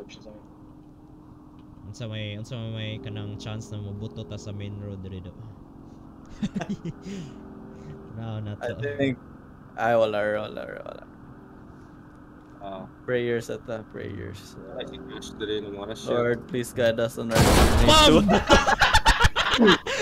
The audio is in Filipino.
approach sa amin. Unsa may unsa may may kanang chance na mabuto ta sa main road diri do. Now na to I to. think ay wala wala wala. Ah, Prayers at the prayers. I. Lord, please guide us on our journey